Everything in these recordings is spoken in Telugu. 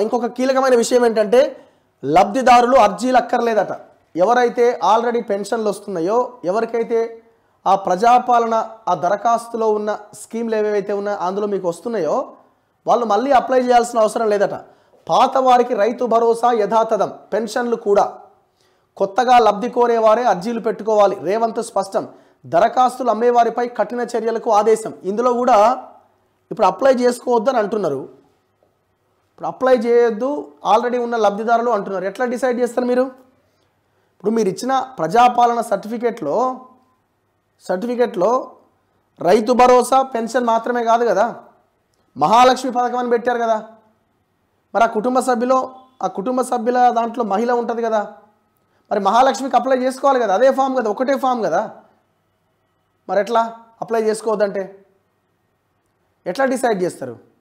ఇంకొక కీలకమైన విషయం ఏంటంటే లబ్ధిదారులు అర్జీలు అక్కర్లేదట. ఎవరైతే ఆల్రెడీ పెన్షన్లు వస్తున్నాయో ఎవరికైతే ఆ ప్రజాపాలన ఆ దరఖాస్తులో ఉన్న స్కీమ్లు ఏవేవైతే ఉన్నాయో అందులో మీకు వస్తున్నాయో వాళ్ళు మళ్ళీ అప్లై చేయాల్సిన అవసరం లేదట. పాత వారికి రైతు భరోసా యథాతథం పెన్షన్లు కూడా. కొత్తగా లబ్ధి కోరేవారే అర్జీలు పెట్టుకోవాలి. రేవంత్ స్పష్టం. దరఖాస్తులు అమ్మేవారిపై కఠిన చర్యలకు ఆదేశం. ఇందులో కూడా ఇప్పుడు అప్లై చేసుకోవద్దని అంటున్నారు. ఇప్పుడు అప్లై చేయొద్దు ఆల్రెడీ ఉన్న లబ్ధిదారులు అంటున్నారు. ఎట్లా డిసైడ్ చేస్తారు మీరు? ఇప్పుడు మీరు ఇచ్చిన ప్రజాపాలన సర్టిఫికేట్లో సర్టిఫికేట్లో రైతు భరోసా పెన్షన్ మాత్రమే కాదు కదా? మహాలక్ష్మి పథకం అని పెట్టారు కదా? మరి ఆ కుటుంబ సభ్యులో ఆ కుటుంబ సభ్యుల దాంట్లో మహిళ ఉంటుంది కదా? మరి మహాలక్ష్మికి అప్లై చేసుకోవాలి కదా? అదే ఫామ్ కదా ఒకటే ఫామ్ కదా? మరి ఎట్లా? అప్లై చేసుకోవద్దంటే? ఎట్లా డిసైడ్ చేస్తారు?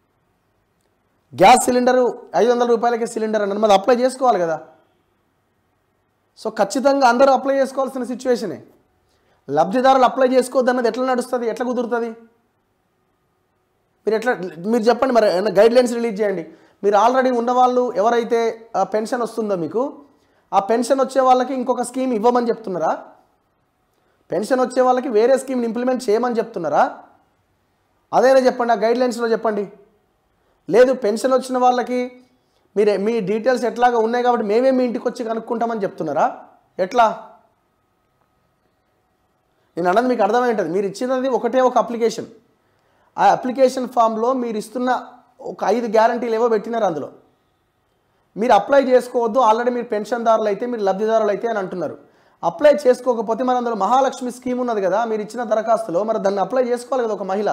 గ్యాస్ సిలిండరు ఐదు వందల రూపాయలకే సిలిండర్ అన్నారు మరి అప్లై చేసుకోవాలి కదా. సో ఖచ్చితంగా అందరూ అప్లై చేసుకోవాల్సిన సిచ్యువేషనే. లబ్ధిదారులు అప్లై చేసుకోవద్దన్నది ఎట్లా నడుస్తుంది? ఎట్లా కుదురుతుంది? మీరు ఎట్లా మీరు చెప్పండి మరి ఏమైనా గైడ్ లైన్స్ రిలీజ్ చేయండి. మీరు ఆల్రెడీ ఉన్నవాళ్ళు ఎవరైతే పెన్షన్ వస్తుందో మీకు ఆ పెన్షన్ వచ్చే వాళ్ళకి ఇంకొక స్కీమ్ ఇవ్వమని చెప్తున్నారా? పెన్షన్ వచ్చే వాళ్ళకి వేరే స్కీమ్ని ఇంప్లిమెంట్ చేయమని చెప్తున్నారా? అదేనా చెప్పండి ఆ గైడ్ లైన్స్లో చెప్పండి. లేదు పెన్షన్ వచ్చిన వాళ్ళకి మీరే మీ డీటెయిల్స్ ఎట్లాగా ఉన్నాయి కాబట్టి మేమే మీ ఇంటికి వచ్చి కనుక్కుంటామని చెప్తున్నారా? ఎట్లా? నేను అన్నది మీకు అర్థమై ఉంటుంది మీరు ఇచ్చినది ఒకటే ఒక అప్లికేషన్. ఆ అప్లికేషన్ ఫామ్లో మీరు ఇస్తున్న ఒక ఐదు గ్యారంటీలు ఏవో పెట్టినారు అందులో. మీరు అప్లై చేసుకోవద్దు ఆల్రెడీ మీరు పెన్షన్దారులు అయితే మీరు లబ్ధిదారులు అయితే అని అంటున్నారు. అప్లై చేసుకోకపోతే మరి అందులో మహాలక్ష్మి స్కీమ్ ఉన్నది కదా మీరు ఇచ్చిన దరఖాస్తులో మరి దాన్ని అప్లై చేసుకోవాలి కదా ఒక మహిళ.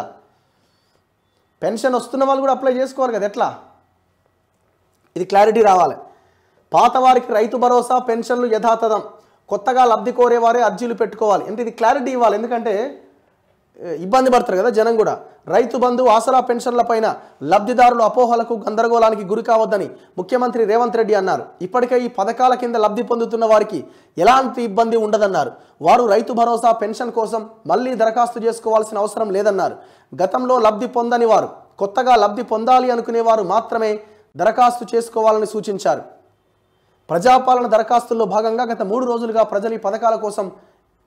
పెన్షన్ వస్తున్న వాళ్ళు కూడా అప్లై చేసుకోవాలి కదా ఎట్లా? ఇది క్లారిటీ రావాలి. పాత వారికి రైతు భరోసా పెన్షన్లు యథాతథం. కొత్తగా లబ్ధి కోరేవారే అర్జీలు పెట్టుకోవాలి. అంటే ఇది క్లారిటీ ఇవ్వాలి. ఎందుకంటే ఇబ్బంది పడతారు కదా జనం కూడా. రైతు బంధు ఆసరా పెన్షన్ల పైన లబ్ధిదారులు అపోహలకు గందరగోళానికి గురి కావద్దని ముఖ్యమంత్రి రేవంత్ రెడ్డి అన్నారు. ఇప్పటికే ఈ పథకాల కింద లబ్ధి పొందుతున్న వారికి ఎలాంటి ఇబ్బంది ఉండదన్నారు. వారు రైతు భరోసా పెన్షన్ కోసం మళ్ళీ దరఖాస్తు చేసుకోవాల్సిన అవసరం లేదన్నారు. గతంలో లబ్ధి పొందని వారు కొత్తగా లబ్ధి పొందాలి అనుకునేవారు మాత్రమే దరఖాస్తు చేసుకోవాలని సూచించారు. ప్రజాపాలన దరఖాస్తుల్లో భాగంగా గత మూడు రోజులుగా ప్రజలు ఈ పథకాల కోసం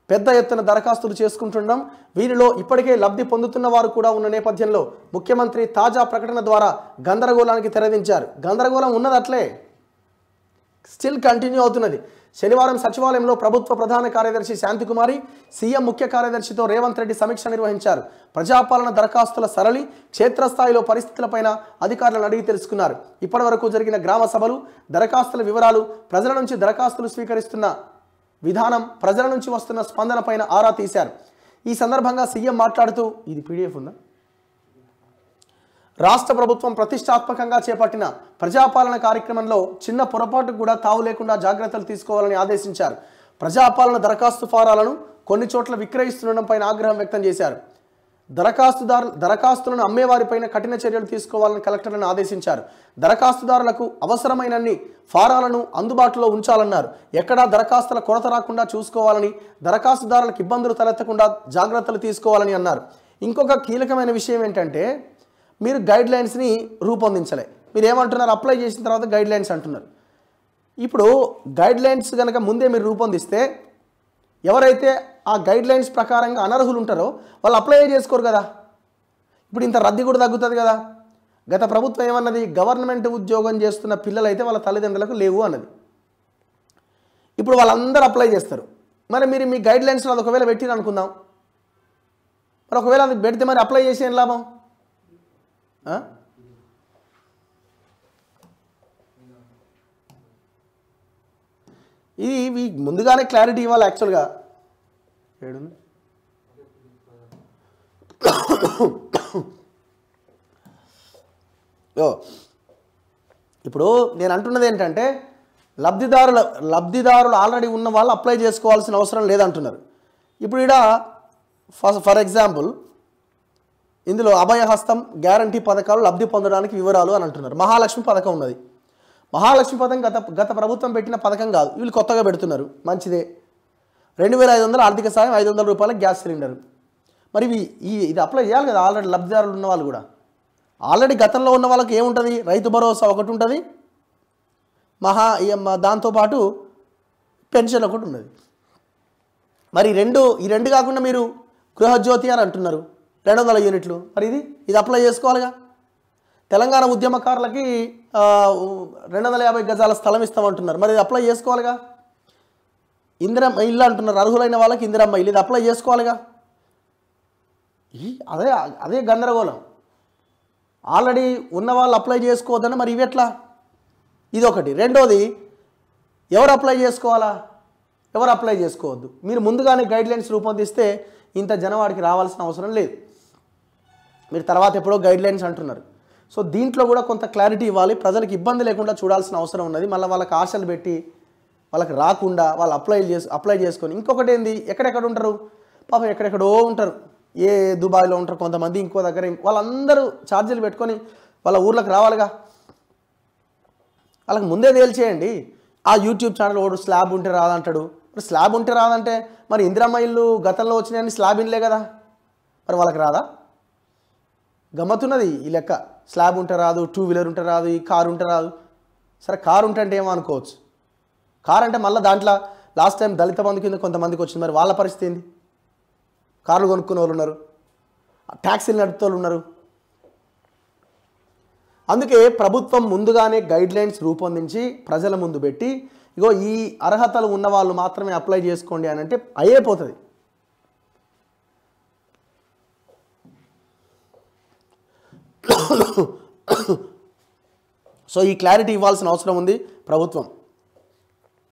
పెద్ద ఎత్తున దరఖాస్తులు చేసుకుంటుండడం వీరిలో ఇప్పటికే లబ్ధి పొందుతున్న వారు కూడా ఉన్న నేపథ్యంలో ముఖ్యమంత్రి తాజా ప్రకటన ద్వారా గందరగోళానికి తెరదించారు. గందరగోళం ఉన్నదట్లే. స్టిల్ కంటిన్యూ అవుతున్నది. శనివారం సచివాలయంలో ప్రభుత్వ ప్రధాన కార్యదర్శి శాంతికుమారి సీఎం ముఖ్య కార్యదర్శితో రేవంత్ రెడ్డి సమీక్ష నిర్వహించారు. ప్రజాపాలన దరఖాస్తుల సరళి క్షేత్రస్థాయిలో పరిస్థితులపైన అధికారులను అడిగి తెలుసుకున్నారు. ఇప్పటివరకు జరిగిన గ్రామ సభలు దరఖాస్తుల వివరాలు ప్రజల నుంచి దరఖాస్తులు స్వీకరిస్తున్న విధానం ప్రజల నుంచి వస్తున్న స్పందనపైన ఆరా తీశారు. ఈ సందర్భంగా సీఎం మాట్లాడుతూ ఇది పీడిఎఫ్ ఉందా? రాష్ట్ర ప్రభుత్వం ప్రతిష్టాత్మకంగా చేపట్టిన ప్రజాపాలన కార్యక్రమంలో చిన్న పొరపాటు కూడా తావు లేకుండా జాగ్రత్తలు తీసుకోవాలని ఆదేశించారు. ప్రజాపాలన దరఖాస్తు ఫారాలను కొన్ని చోట్ల విక్రయిస్తుండడంపై ఆగ్రహం వ్యక్తం చేశారు. దరఖాస్తుదారు దరఖాస్తులను అమ్మేవారిపైన కఠిన చర్యలు తీసుకోవాలని కలెక్టర్లను ఆదేశించారు. దరఖాస్తుదారులకు అవసరమైనన్ని ఫారాలను అందుబాటులో ఉంచాలన్నారు. ఎక్కడా దరఖాస్తుల కొరత రాకుండా చూసుకోవాలని దరఖాస్తుదారులకు ఇబ్బందులు తలెత్తకుండా జాగ్రత్తలు తీసుకోవాలని అన్నారు. ఇంకొక కీలకమైన విషయం ఏంటంటే మీరు గైడ్ లైన్స్ని రూపొందించలే. మీరు ఏమంటున్నారు అప్లై చేసిన తర్వాత గైడ్ లైన్స్ అంటున్నారు. ఇప్పుడు గైడ్ లైన్స్ కనుక ముందే మీరు రూపొందిస్తే ఎవరైతే ఆ గైడ్ లైన్స్ ప్రకారంగా అనర్హులు ఉంటారో వాళ్ళు అప్లై చేసుకోరు కదా. ఇప్పుడు ఇంత రద్దీ కూడా తగ్గుతుంది కదా. గత ప్రభుత్వం ఏమన్నది? గవర్నమెంట్ ఉద్యోగం చేస్తున్న పిల్లలైతే వాళ్ళ తల్లిదండ్రులకు లేవు అన్నది. ఇప్పుడు వాళ్ళందరూ అప్లై చేస్తారు. మరి మీరు మీ గైడ్లైన్స్లో అది ఒకవేళ పెట్టిన అనుకుందాం. మరి ఒకవేళ అది పెడితే మరి అప్లై చేసి ఏం లాభం? ఇది ఇవి ముందుగానే క్లారిటీ ఇవ్వాలి యాక్చువల్గా ఓ ఇప్పుడు నేను అంటున్నది ఏంటంటే లబ్ధిదారుల లబ్ధిదారులు ఆల్రెడీ ఉన్న వాళ్ళు అప్లై చేసుకోవాల్సిన అవసరం లేదంటున్నారు. ఇప్పుడు ఇక్కడ ఫర్ ఫర్ ఎగ్జాంపుల్ ఇందులో అభయహస్తం గ్యారంటీ పథకాలు లబ్ధి పొందడానికి వివరాలు అని అంటున్నారు. మహాలక్ష్మి పథకం ఉన్నది. మహాలక్ష్మి పథకం గత గత ప్రభుత్వం పెట్టిన పథకం కాదు. వీళ్ళు కొత్తగా పెడుతున్నారు. మంచిదే. రెండు వేల ఐదు వందల ఆర్థిక సాయం ఐదు వందల రూపాయల గ్యాస్ సిలిండర్. మరి ఇవి ఈ ఇది అప్లై చేయాలి కదా ఆల్రెడీ లబ్ధిదారులు ఉన్న వాళ్ళు కూడా. ఆల్రెడీ గతంలో ఉన్న వాళ్ళకి ఏముంటుంది? రైతు భరోసా ఒకటి ఉంటుంది. మహా మ- దాంతోపాటు పెన్షన్ ఒకటి ఉన్నది. మరి రెండు ఈ రెండు కాకుండా మీరు గృహజ్యోతి అని అంటున్నారు. రెండు వందల యూనిట్లు. మరి ఇది ఇది అప్లై చేసుకోవాలిగా? తెలంగాణ ఉద్యమకారులకి రెండు వందల యాభై గజాల స్థలం ఇస్తామంటున్నారు. మరి ఇది అప్లై చేసుకోవాలిగా? ఇందిరమ్మ ఇల్లు అంటున్నారు. అర్హులైన వాళ్ళకి ఇందిరమ్మ ఇల్లు. ఇది అప్లై చేసుకోవాలిగా? అదే అదే గందరగోళం. ఆల్రెడీ ఉన్న వాళ్ళు అప్లై చేసుకోవద్దని మరి ఇవి ఎట్లా? ఇది ఒకటి రెండోది ఎవరు అప్లై చేసుకోవాలా? ఎవరు అప్లై చేసుకోవద్దు? మీరు ముందుగానే గైడ్లైన్స్ రూపొందిస్తే ఇంత జనవాడికి రావాల్సిన అవసరం లేదు. మీరు తర్వాత ఎప్పుడో గైడ్లైన్స్ అంటున్నారు. సో దీంట్లో కూడా కొంత క్లారిటీ ఇవ్వాలి. ప్రజలకు ఇబ్బంది లేకుండా చూడాల్సిన అవసరం ఉన్నది. మళ్ళీ వాళ్ళకి ఆశలు పెట్టి వాళ్ళకి రాకుండా వాళ్ళు అప్లై చేసి అప్లై చేసుకొని ఇంకొకటి ఏంది? ఎక్కడెక్కడ ఉంటారు? పాపం ఎక్కడెక్కడో ఉంటారు. ఏ దుబాయ్లో ఉంటారు కొంతమంది ఇంకో దగ్గర వాళ్ళందరూ ఛార్జీలు పెట్టుకొని వాళ్ళ ఊర్లకు రావాలిగా. వాళ్ళకి ముందే తేల్చేయండి. ఆ యూట్యూబ్ ఛానల్ ఓడు స్లాబ్ ఉంటే రాదంటాడు. మరి స్లాబ్ ఉంటే రాదంటే మరి ఇందిరామ ఇల్లు గతంలో వచ్చినాయని స్లాబ్ ఇన్లే కదా. మరి వాళ్ళకి రాదా? గమ్మతున్నది ఈ లెక్క. స్లాబ్ ఉంటే రాదు టూ వీలర్ ఉంటే రాదు ఈ కారు ఉంటే రాదు. సరే కారు ఉంటే అంటే ఏమో అనుకోవచ్చు కారు అంటే మళ్ళీ దాంట్లో లాస్ట్ టైం దళిత బంధు కింద కొంతమందికి వచ్చింది. మరి వాళ్ళ పరిస్థితి ఏంది? కార్లు కొనుక్కునే వాళ్ళు ఉన్నారు. ట్యాక్సీలు నడుపుతూ ఉన్నారు. అందుకే ప్రభుత్వం ముందుగానే గైడ్ లైన్స్ రూపొందించి ప్రజల ముందు పెట్టి ఇగో ఈ అర్హతలు ఉన్న వాళ్ళు మాత్రమే అప్లై చేసుకోండి అని అంటే అయ్యేపోతుంది సో ఈ క్లారిటీ ఇవ్వాల్సిన అవసరం ఉంది ప్రభుత్వం.